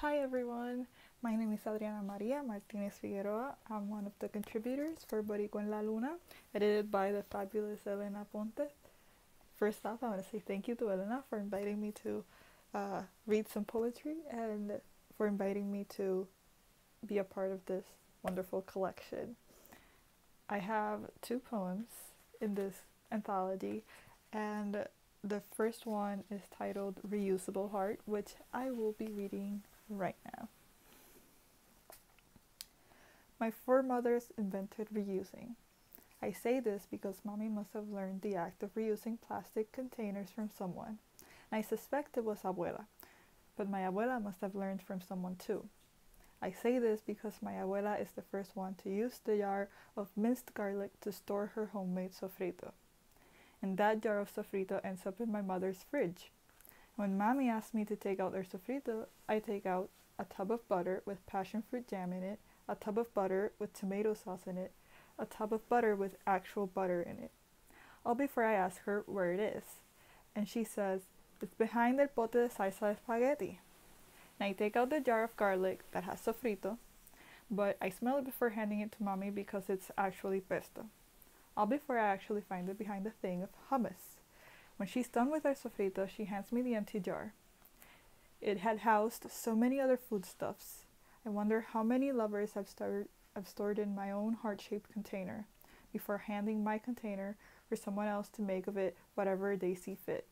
Hi everyone, my name is Adriana Maria Martinez Figueroa. I'm one of the contributors for Boricua en la Luna, edited by the fabulous Elena Aponte. First off, I want to say thank you to Elena for inviting me to uh, read some poetry and for inviting me to be a part of this wonderful collection. I have two poems in this anthology, and the first one is titled Reusable Heart, which I will be reading right now. My foremothers invented reusing. I say this because mommy must have learned the act of reusing plastic containers from someone. And I suspect it was abuela, but my abuela must have learned from someone too. I say this because my abuela is the first one to use the jar of minced garlic to store her homemade sofrito. And that jar of sofrito ends up in my mother's fridge. When mommy asks me to take out her sofrito, I take out a tub of butter with passion fruit jam in it, a tub of butter with tomato sauce in it, a tub of butter with actual butter in it. All before I ask her where it is. And she says, It's behind el pote de salsa de spaghetti. And I take out the jar of garlic that has sofrito, but I smell it before handing it to mommy because it's actually pesto. All before I actually find it behind the thing of hummus. When she's done with her sofrito, she hands me the empty jar. It had housed so many other foodstuffs. I wonder how many lovers I've, stored, I've stored in my own heart shaped container before handing my container for someone else to make of it whatever they see fit.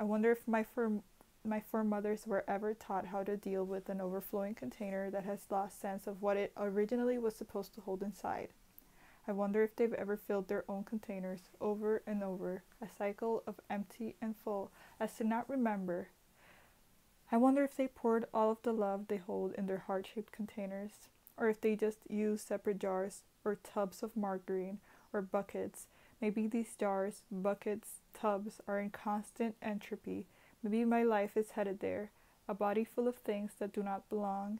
I wonder if my, firm, my foremothers were ever taught how to deal with an overflowing container that has lost sense of what it originally was supposed to hold inside. I wonder if they've ever filled their own containers over and over, a cycle of empty and full, as to not remember. I wonder if they poured all of the love they hold in their heart shaped containers, or if they just use separate jars, or tubs of margarine, or buckets. Maybe these jars, buckets, tubs are in constant entropy. Maybe my life is headed there, a body full of things that do not belong,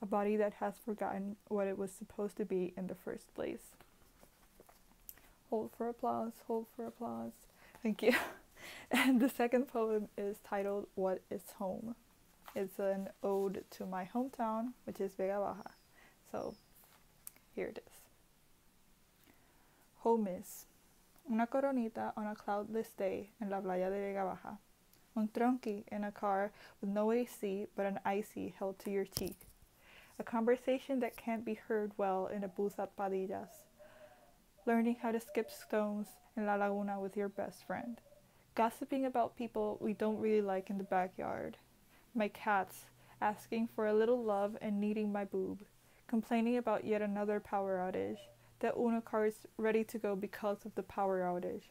a body that has forgotten what it was supposed to be in the first place. Hold for applause, hold for applause. Thank you. And the second poem is titled What is Home? It's an ode to my hometown, which is Vega Baja. So here it is. Home is una coronita on a cloudless day in la playa de Vega Baja. Un tronqui in a car with no AC but an icy held to your cheek. A conversation that can't be heard well in a booth at Padillas learning how to skip stones in La Laguna with your best friend, gossiping about people we don't really like in the backyard, my cats asking for a little love and needing my boob, complaining about yet another power outage, the Uno cards ready to go because of the power outage,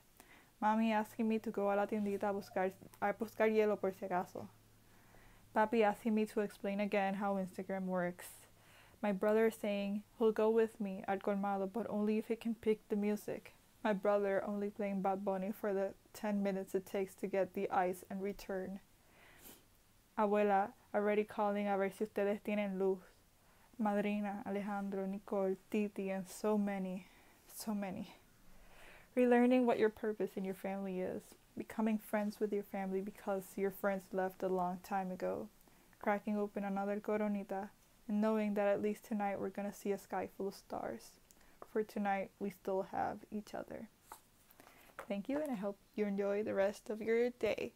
mommy asking me to go a la tiendita a buscar, a buscar hielo por si acaso, papi asking me to explain again how Instagram works, my brother saying he'll go with me at Colmado, but only if he can pick the music. My brother only playing Bad Bunny for the 10 minutes it takes to get the ice and return. Abuela already calling a ver si ustedes tienen luz. Madrina, Alejandro, Nicole, Titi, and so many, so many. Relearning what your purpose in your family is. Becoming friends with your family because your friends left a long time ago. Cracking open another coronita and knowing that at least tonight we're going to see a sky full of stars. For tonight, we still have each other. Thank you, and I hope you enjoy the rest of your day.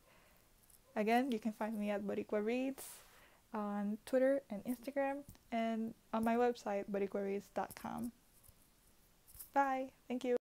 Again, you can find me at Boricua Reads on Twitter and Instagram, and on my website, boricuareads.com. Bye. Thank you.